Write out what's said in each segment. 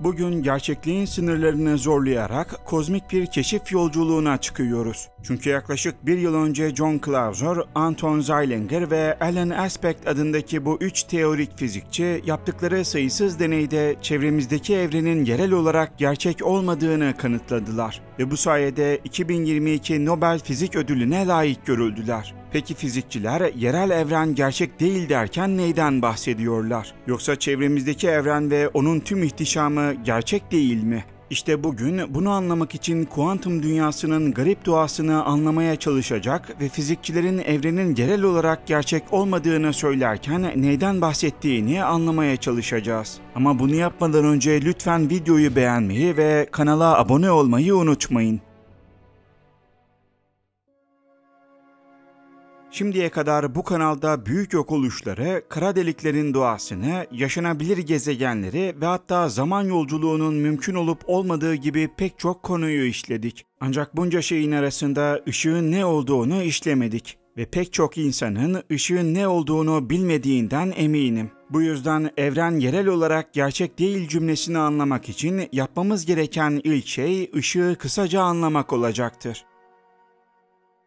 Bugün gerçekliğin sınırlarını zorlayarak kozmik bir keşif yolculuğuna çıkıyoruz. Çünkü yaklaşık bir yıl önce John Clauser, Anton Zeilinger ve Alan Aspect adındaki bu üç teorik fizikçi yaptıkları sayısız deneyde çevremizdeki evrenin yerel olarak gerçek olmadığını kanıtladılar. Ve bu sayede 2022 Nobel Fizik Ödülü'ne layık görüldüler. Peki fizikçiler yerel evren gerçek değil derken neyden bahsediyorlar? Yoksa çevremizdeki evren ve onun tüm ihtişamı gerçek değil mi? İşte bugün bunu anlamak için kuantum dünyasının garip doğasını anlamaya çalışacak ve fizikçilerin evrenin yerel olarak gerçek olmadığını söylerken neyden bahsettiğini anlamaya çalışacağız. Ama bunu yapmadan önce lütfen videoyu beğenmeyi ve kanala abone olmayı unutmayın. Şimdiye kadar bu kanalda büyük yok oluşları, kara deliklerin doğasını, yaşanabilir gezegenleri ve hatta zaman yolculuğunun mümkün olup olmadığı gibi pek çok konuyu işledik. Ancak bunca şeyin arasında ışığın ne olduğunu işlemedik ve pek çok insanın ışığın ne olduğunu bilmediğinden eminim. Bu yüzden evren yerel olarak gerçek değil cümlesini anlamak için yapmamız gereken ilk şey ışığı kısaca anlamak olacaktır.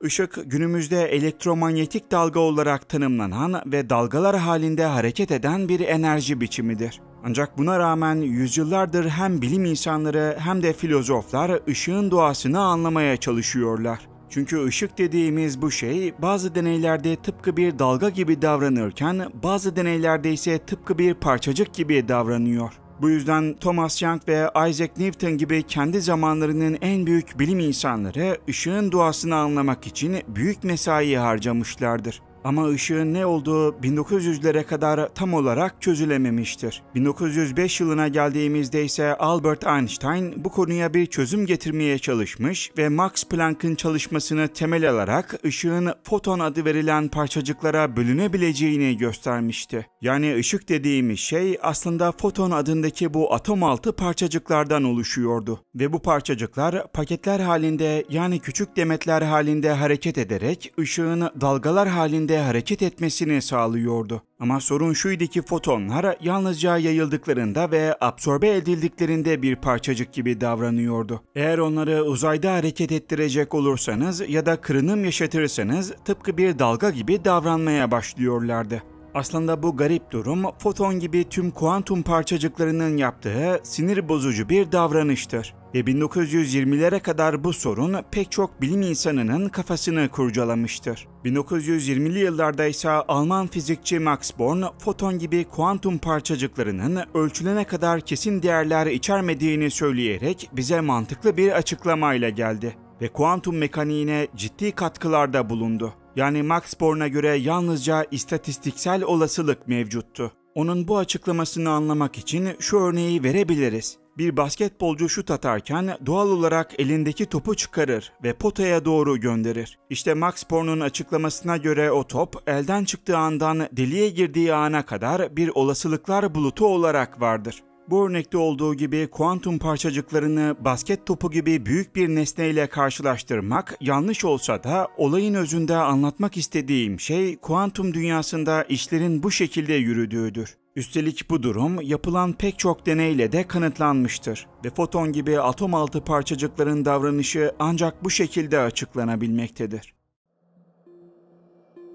Işık günümüzde elektromanyetik dalga olarak tanımlanan ve dalgalar halinde hareket eden bir enerji biçimidir. Ancak buna rağmen yüzyıllardır hem bilim insanları hem de filozoflar ışığın doğasını anlamaya çalışıyorlar. Çünkü ışık dediğimiz bu şey bazı deneylerde tıpkı bir dalga gibi davranırken bazı deneylerde ise tıpkı bir parçacık gibi davranıyor. Bu yüzden Thomas Young ve Isaac Newton gibi kendi zamanlarının en büyük bilim insanları ışığın doğasını anlamak için büyük mesai harcamışlardır. Ama ışığın ne olduğu 1900'lere kadar tam olarak çözülememiştir. 1905 yılına geldiğimizde ise Albert Einstein bu konuya bir çözüm getirmeye çalışmış ve Max Planck'ın çalışmasını temel alarak ışığın foton adı verilen parçacıklara bölünebileceğini göstermişti. Yani ışık dediğimiz şey aslında foton adındaki bu atom altı parçacıklardan oluşuyordu. Ve bu parçacıklar paketler halinde yani küçük demetler halinde hareket ederek ışığın dalgalar halinde şekilde hareket etmesini sağlıyordu. Ama sorun şuydu ki fotonlar yalnızca yayıldıklarında ve absorbe edildiklerinde bir parçacık gibi davranıyordu. Eğer onları uzayda hareket ettirecek olursanız ya da kırınım yaşatırsanız tıpkı bir dalga gibi davranmaya başlıyorlardı. Aslında bu garip durum foton gibi tüm kuantum parçacıklarının yaptığı sinir bozucu bir davranıştır. Ve 1920'lere kadar bu sorun pek çok bilim insanının kafasını kurcalamıştır. 1920'li yıllarda ise Alman fizikçi Max Born, foton gibi kuantum parçacıklarının ölçülene kadar kesin değerler içermediğini söyleyerek bize mantıklı bir açıklamayla geldi ve kuantum mekaniğine ciddi katkılarda bulundu. Yani Max Born'a göre yalnızca istatistiksel olasılık mevcuttu. Onun bu açıklamasını anlamak için şu örneği verebiliriz. Bir basketbolcu şut atarken doğal olarak elindeki topu çıkarır ve potaya doğru gönderir. İşte Max Born'un açıklamasına göre o top elden çıktığı andan deliğe girdiği ana kadar bir olasılıklar bulutu olarak vardır. Bu örnekte olduğu gibi kuantum parçacıklarını basket topu gibi büyük bir nesneyle karşılaştırmak yanlış olsa da olayın özünde anlatmak istediğim şey kuantum dünyasında işlerin bu şekilde yürüdüğüdür. Üstelik bu durum yapılan pek çok deneyle de kanıtlanmıştır ve foton gibi atom altı parçacıkların davranışı ancak bu şekilde açıklanabilmektedir.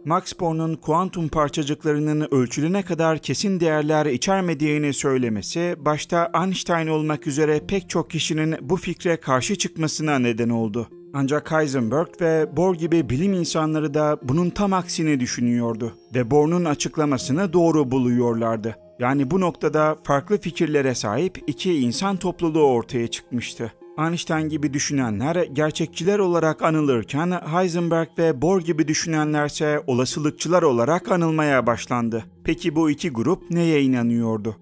Max Born'un kuantum parçacıklarının ölçülene kadar kesin değerler içermediğini söylemesi, başta Einstein olmak üzere pek çok kişinin bu fikre karşı çıkmasına neden oldu. Ancak Heisenberg ve Bohr gibi bilim insanları da bunun tam aksini düşünüyordu ve Bohr'un açıklamasını doğru buluyorlardı. Yani bu noktada farklı fikirlere sahip iki insan topluluğu ortaya çıkmıştı. Einstein gibi düşünenler gerçekçiler olarak anılırken Heisenberg ve Bohr gibi düşünenlerse olasılıkçılar olarak anılmaya başlandı. Peki bu iki grup neye inanıyordu?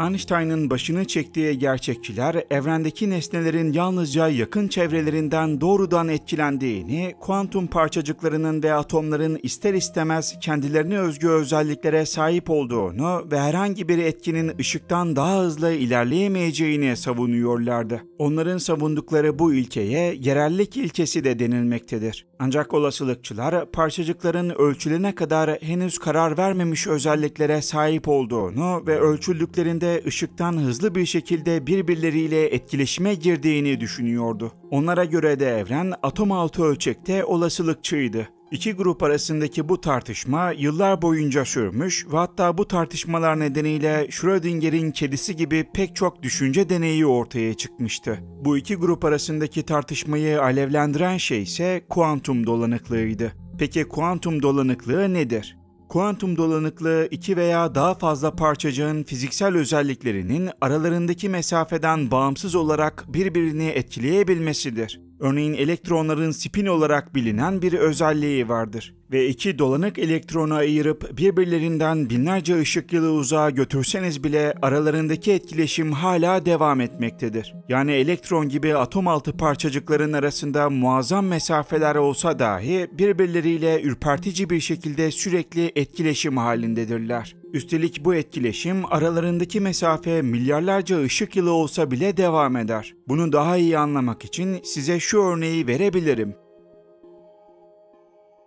Einstein'ın başını çektiği gerçekçiler evrendeki nesnelerin yalnızca yakın çevrelerinden doğrudan etkilendiğini, kuantum parçacıklarının ve atomların ister istemez kendilerine özgü özelliklere sahip olduğunu ve herhangi bir etkinin ışıktan daha hızlı ilerleyemeyeceğini savunuyorlardı. Onların savundukları bu ilkeye yerellik ilkesi de denilmektedir. Ancak olasılıkçılar parçacıkların ölçülene kadar henüz karar vermemiş özelliklere sahip olduğunu ve ölçüldüklerinde ışıktan hızlı bir şekilde birbirleriyle etkileşime girdiğini düşünüyordu. Onlara göre de evren atom altı ölçekte olasılıkçıydı. İki grup arasındaki bu tartışma yıllar boyunca sürmüş ve hatta bu tartışmalar nedeniyle Schrödinger'in kedisi gibi pek çok düşünce deneyi ortaya çıkmıştı. Bu iki grup arasındaki tartışmayı alevlendiren şey ise kuantum dolanıklığıydı. Peki kuantum dolanıklığı nedir? Kuantum dolanıklığı iki veya daha fazla parçacığın fiziksel özelliklerinin aralarındaki mesafeden bağımsız olarak birbirini etkileyebilmesidir. Örneğin elektronların spin olarak bilinen bir özelliği vardır ve iki dolanık elektronu ayırıp birbirlerinden binlerce ışık yılı uzağa götürseniz bile aralarındaki etkileşim hala devam etmektedir. Yani elektron gibi atom altı parçacıkların arasında muazzam mesafeler olsa dahi birbirleriyle ürpertici bir şekilde sürekli etkileşim halindedirler. Üstelik bu etkileşim aralarındaki mesafe milyarlarca ışık yılı olsa bile devam eder. Bunu daha iyi anlamak için size şu örneği verebilirim.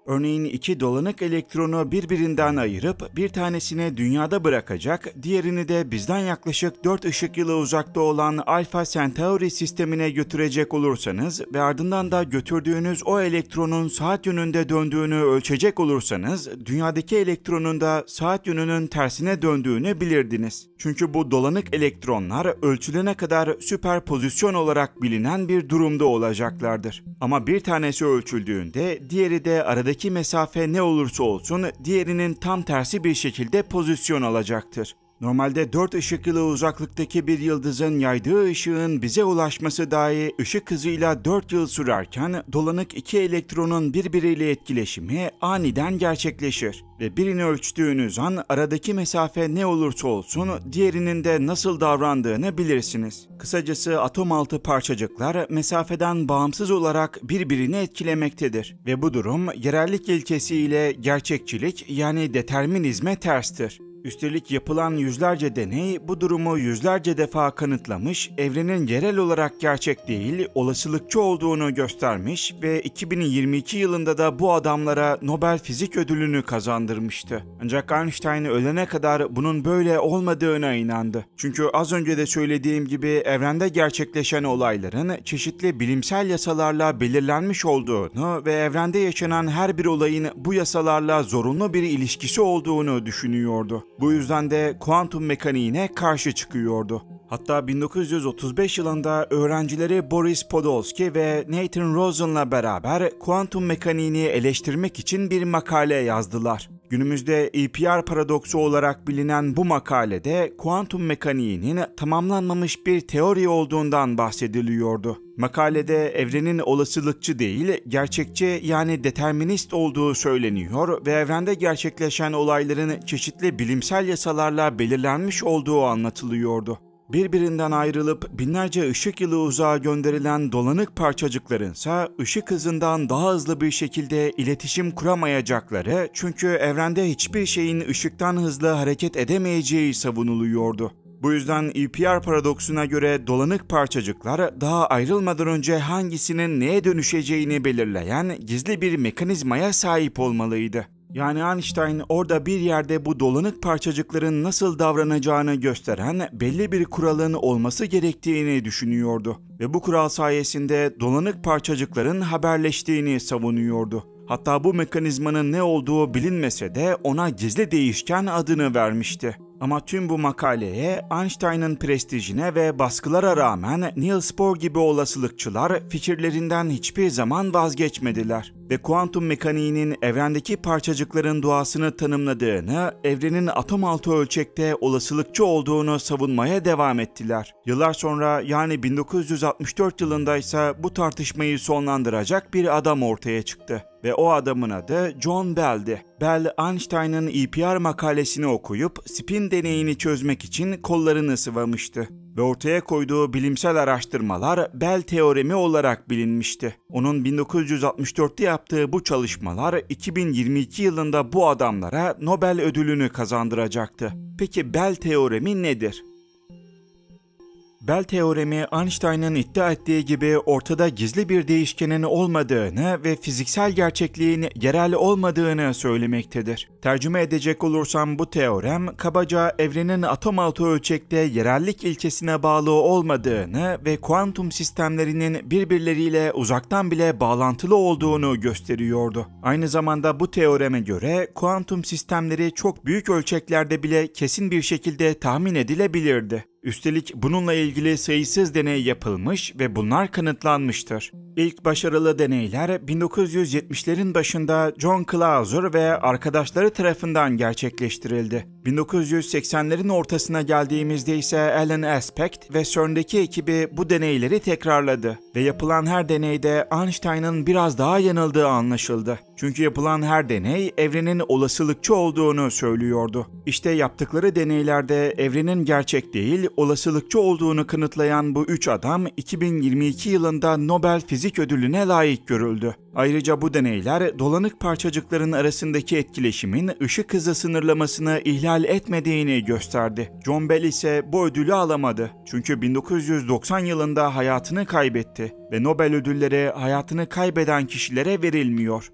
Örneğin iki dolanık elektronu birbirinden ayırıp bir tanesini dünyada bırakacak, diğerini de bizden yaklaşık 4 ışık yılı uzakta olan Alpha Centauri sistemine götürecek olursanız ve ardından da götürdüğünüz o elektronun saat yönünde döndüğünü ölçecek olursanız, dünyadaki elektronun da saat yönünün tersine döndüğünü bilirdiniz. Çünkü bu dolanık elektronlar ölçülene kadar süperpozisyon olarak bilinen bir durumda olacaklardır. Ama bir tanesi ölçüldüğünde diğeri de aradaki mesafe ne olursa olsun diğerinin tam tersi bir şekilde pozisyon alacaktır. Normalde 4 ışık yılı uzaklıktaki bir yıldızın yaydığı ışığın bize ulaşması dahi ışık hızıyla 4 yıl sürerken dolanık iki elektronun birbiriyle etkileşimi aniden gerçekleşir ve birini ölçtüğünüz an aradaki mesafe ne olursa olsun diğerinin de nasıl davrandığını bilirsiniz. Kısacası atom altı parçacıklar mesafeden bağımsız olarak birbirini etkilemektedir ve bu durum yerellik ilkesiyle gerçekçilik yani determinizme terstir. Üstelik yapılan yüzlerce deney bu durumu yüzlerce defa kanıtlamış, evrenin yerel olarak gerçek değil, olasılıkçı olduğunu göstermiş ve 2022 yılında da bu adamlara Nobel Fizik Ödülünü kazandırmıştı. Ancak Einstein ölene kadar bunun böyle olmadığına inandı. Çünkü az önce de söylediğim gibi evrende gerçekleşen olayların çeşitli bilimsel yasalarla belirlenmiş olduğunu ve evrende yaşanan her bir olayın bu yasalarla zorunlu bir ilişkisi olduğunu düşünüyordu. Bu yüzden de kuantum mekaniğine karşı çıkıyordu. Hatta 1935 yılında öğrencileri Boris Podolsky ve Nathan Rosen'la beraber kuantum mekaniğini eleştirmek için bir makale yazdılar. Günümüzde EPR paradoksu olarak bilinen bu makalede kuantum mekaniğinin tamamlanmamış bir teori olduğundan bahsediliyordu. Makalede evrenin olasılıkçı değil, gerçekçi yani determinist olduğu söyleniyor ve evrende gerçekleşen olayların çeşitli bilimsel yasalarla belirlenmiş olduğu anlatılıyordu. Birbirinden ayrılıp binlerce ışık yılı uzağa gönderilen dolanık parçacıklarınsa ışık hızından daha hızlı bir şekilde iletişim kuramayacakları çünkü evrende hiçbir şeyin ışıktan hızlı hareket edemeyeceği savunuluyordu. Bu yüzden EPR paradoksuna göre dolanık parçacıklar daha ayrılmadan önce hangisinin neye dönüşeceğini belirleyen gizli bir mekanizmaya sahip olmalıydı. Yani Einstein orada bir yerde bu dolanık parçacıkların nasıl davranacağını gösteren belli bir kuralın olması gerektiğini düşünüyordu ve bu kural sayesinde dolanık parçacıkların haberleştiğini savunuyordu. Hatta bu mekanizmanın ne olduğu bilinmese de ona gizli değişken adını vermişti. Ama tüm bu makaleye Einstein'ın prestijine ve baskılara rağmen Niels Bohr gibi olasılıkçılar fikirlerinden hiçbir zaman vazgeçmediler ve kuantum mekaniğinin evrendeki parçacıkların doğasını tanımladığını, evrenin atom altı ölçekte olasılıkçı olduğunu savunmaya devam ettiler. Yıllar sonra yani 1964 yılında ise bu tartışmayı sonlandıracak bir adam ortaya çıktı ve o adamın adı John Bell'di. Bell, Einstein'ın EPR makalesini okuyup spin deneyini çözmek için kollarını sıvamıştı ve ortaya koyduğu bilimsel araştırmalar Bell teoremi olarak bilinmişti. Onun 1964'te yaptığı bu çalışmalar 2022 yılında bu adamlara Nobel ödülünü kazandıracaktı. Peki Bell teoremi nedir? Bell teoremi Einstein'ın iddia ettiği gibi ortada gizli bir değişkenin olmadığını ve fiziksel gerçekliğin yerel olmadığını söylemektedir. Tercüme edecek olursam bu teorem kabaca evrenin atom altı ölçekte yerellik ilkesine bağlı olmadığını ve kuantum sistemlerinin birbirleriyle uzaktan bile bağlantılı olduğunu gösteriyordu. Aynı zamanda bu teoreme göre kuantum sistemleri çok büyük ölçeklerde bile kesin bir şekilde tahmin edilebilirdi. Üstelik bununla ilgili sayısız deney yapılmış ve bunlar kanıtlanmıştır. İlk başarılı deneyler 1970'lerin başında John Clauser ve arkadaşları tarafından gerçekleştirildi. 1980'lerin ortasına geldiğimizde ise Alan Aspect ve CERN'deki ekibi bu deneyleri tekrarladı ve yapılan her deneyde Einstein'ın biraz daha yanıldığı anlaşıldı. Çünkü yapılan her deney evrenin olasılıkçı olduğunu söylüyordu. İşte yaptıkları deneylerde evrenin gerçek değil, olasılıkçı olduğunu kanıtlayan bu üç adam 2022 yılında Nobel Fizik Ödülü'ne layık görüldü. Ayrıca bu deneyler dolanık parçacıkların arasındaki etkileşimin ışık hızı sınırlamasını ihlal etmediğini gösterdi. John Bell ise bu ödülü alamadı. Çünkü 1990 yılında hayatını kaybetti ve Nobel ödülleri hayatını kaybeden kişilere verilmiyor.